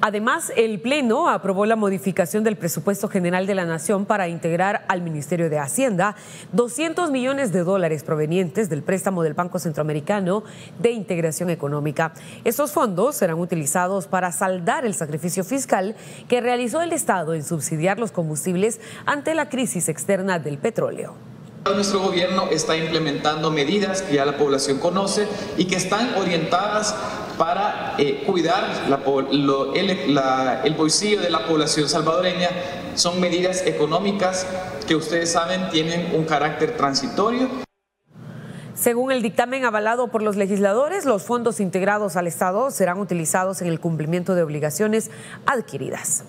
Además, el Pleno aprobó la modificación del presupuesto general de la Nación para integrar al Ministerio de Hacienda 200 millones de dólares provenientes del préstamo del Banco Centroamericano de Integración Económica. Estos fondos serán utilizados para saldar el sacrificio fiscal que realizó el Estado en subsidiar los combustibles ante la crisis externa del petróleo. Nuestro gobierno está implementando medidas que ya la población conoce y que están orientadas para eh, cuidar el, bolsillo de la población salvadoreña. Son medidas económicas que ustedes saben tienen un carácter transitorio. Según el dictamen avalado por los legisladores, los fondos integrados al Estado serán utilizados en el cumplimiento de obligaciones adquiridas.